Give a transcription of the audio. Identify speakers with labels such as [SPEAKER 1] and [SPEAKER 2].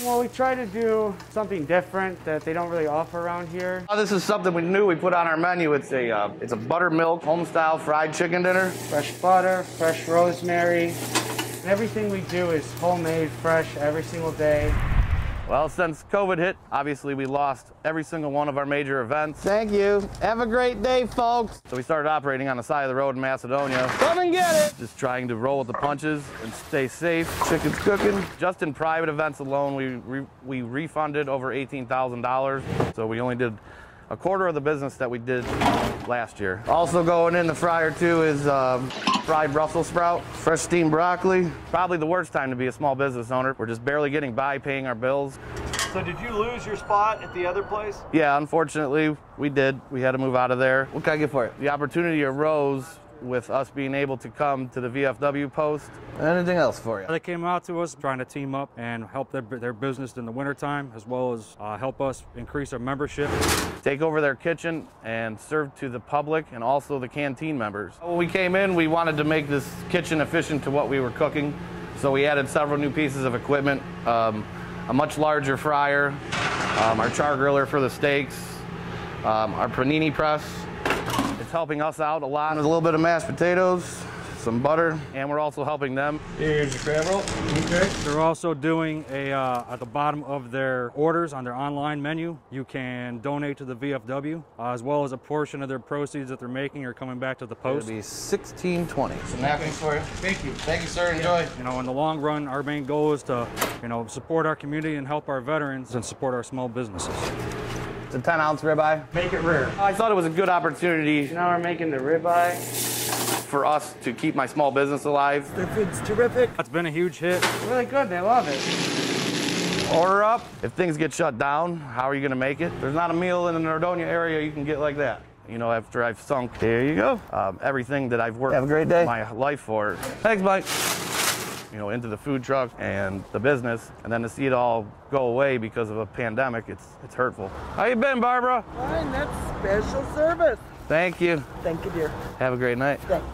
[SPEAKER 1] Well, we try to do something different that they don't really offer around here.
[SPEAKER 2] Oh, this is something we knew we put on our menu. It's a uh, it's a buttermilk home style fried chicken dinner.
[SPEAKER 1] Fresh butter, fresh rosemary. And everything we do is homemade, fresh every single day.
[SPEAKER 2] Well, since COVID hit, obviously we lost every single one of our major events.
[SPEAKER 3] Thank you. Have a great day, folks.
[SPEAKER 2] So we started operating on the side of the road in Macedonia.
[SPEAKER 3] Come and get it.
[SPEAKER 2] Just trying to roll with the punches and stay safe. Chicken's cooking. Just in private events alone, we re we refunded over $18,000. So we only did a quarter of the business that we did last year. Also going in the fryer too is um, fried Brussels sprout, fresh steamed broccoli. Probably the worst time to be a small business owner. We're just barely getting by paying our bills.
[SPEAKER 4] So did you lose your spot at the other place?
[SPEAKER 2] Yeah, unfortunately, we did. We had to move out of there. What can I get for it? The opportunity arose with us being able to come to the VFW post.
[SPEAKER 3] Anything else for you?
[SPEAKER 5] They came out to us trying to team up and help their, their business in the wintertime, as well as uh, help us increase our membership.
[SPEAKER 2] Take over their kitchen and serve to the public and also the canteen members. When we came in, we wanted to make this kitchen efficient to what we were cooking. So we added several new pieces of equipment, um, a much larger fryer, um, our char griller for the steaks, um, our panini press, it's helping us out a lot. There's a little bit of mashed potatoes, some butter, and we're also helping them.
[SPEAKER 4] Here's your crab roll. Okay.
[SPEAKER 5] They're also doing a, uh, at the bottom of their orders on their online menu, you can donate to the VFW, uh, as well as a portion of their proceeds that they're making are coming back to the post.
[SPEAKER 3] It'll be 1620.
[SPEAKER 2] Some napkins for you. Thank you. Thank you, sir. Enjoy.
[SPEAKER 5] You know, in the long run, our main goal is to, you know, support our community and help our veterans and support our small businesses.
[SPEAKER 2] It's a 10 ounce ribeye.
[SPEAKER 1] Make it rare.
[SPEAKER 2] I thought it was a good opportunity
[SPEAKER 1] Now we're making the ribeye.
[SPEAKER 2] for us to keep my small business alive. Their food's terrific.
[SPEAKER 5] It's been a huge hit.
[SPEAKER 1] Really good, they love it.
[SPEAKER 2] Order up. If things get shut down, how are you going to make it? There's not a meal in the Nordonia area you can get like that. You know, after I've sunk, there you go. Um, everything that I've worked
[SPEAKER 3] Have a great day.
[SPEAKER 2] my life for. Thanks, Mike. You know, into the food truck and the business, and then to see it all go away because of a pandemic, it's it's hurtful. How you been, Barbara?
[SPEAKER 6] Fine, that's special service.
[SPEAKER 2] Thank you.
[SPEAKER 6] Thank you, dear.
[SPEAKER 2] Have a great night.
[SPEAKER 6] Thanks.